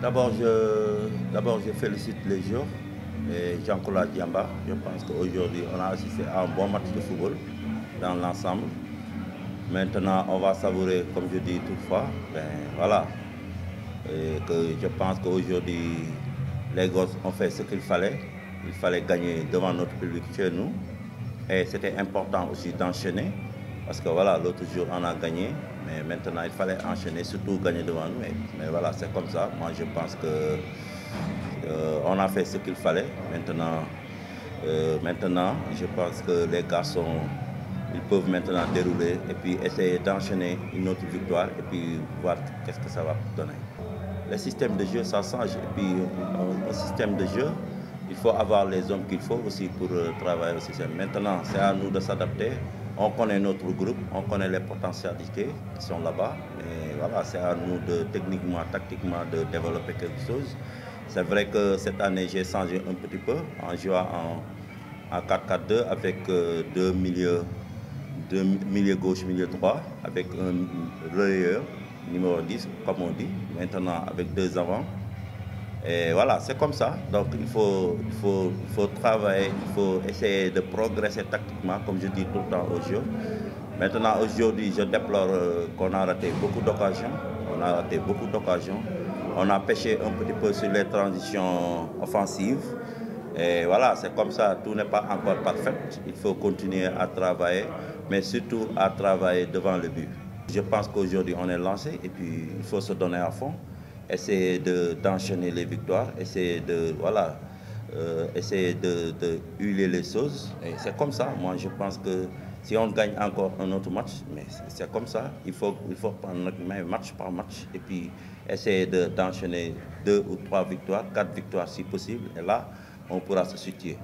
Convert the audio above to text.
D'abord, je, d'abord, je félicite les joueurs et Jean-Claude Diamba. Je pense qu'aujourd'hui, on a assisté à un bon match de football dans l'ensemble. Maintenant, on va savourer, comme je dis toutefois, ben voilà. Que je pense qu'aujourd'hui, les gosses ont fait ce qu'il fallait. Il fallait gagner devant notre public chez nous. Et c'était important aussi d'enchaîner. Parce que voilà, l'autre jour, on a gagné. Maintenant, il fallait enchaîner, surtout gagner devant nous. Mais, mais voilà, c'est comme ça. Moi, je pense que euh, on a fait ce qu'il fallait. Maintenant, euh, maintenant, je pense que les garçons, ils peuvent maintenant dérouler et puis essayer d'enchaîner une autre victoire et puis voir qu'est-ce que ça va donner. Le système de jeu, ça change. Et puis, un, un système de jeu, il faut avoir les hommes qu'il faut aussi pour euh, travailler le système. Maintenant, c'est à nous de s'adapter. On connaît notre groupe, on connaît les potentialités qui sont là-bas. Et voilà, c'est à nous de techniquement, tactiquement de développer quelque chose. C'est vrai que cette année, j'ai changé un petit peu en jouant en, en 4-4-2 avec euh, deux milieux, deux milieux gauche, milieu droit, avec un relayeur numéro 10, comme on dit, maintenant avec deux avants. Et voilà, c'est comme ça. Donc il faut, il, faut, il faut travailler, il faut essayer de progresser tactiquement, comme je dis tout le temps au jeu. Maintenant, aujourd'hui, je déplore euh, qu'on a raté beaucoup d'occasions. On a raté beaucoup d'occasions. On a pêché un petit peu sur les transitions offensives. Et voilà, c'est comme ça, tout n'est pas encore parfait. Il faut continuer à travailler, mais surtout à travailler devant le but. Je pense qu'aujourd'hui, on est lancé et puis il faut se donner à fond essayer d'enchaîner les victoires, essayer de, voilà, euh, essayer de, de, huiler les choses. Et c'est comme ça. Moi, je pense que si on gagne encore un autre match, mais c'est comme ça. Il faut, il faut prendre match par match et puis essayer d'enchaîner deux ou trois victoires, quatre victoires si possible. Et là, on pourra se situer.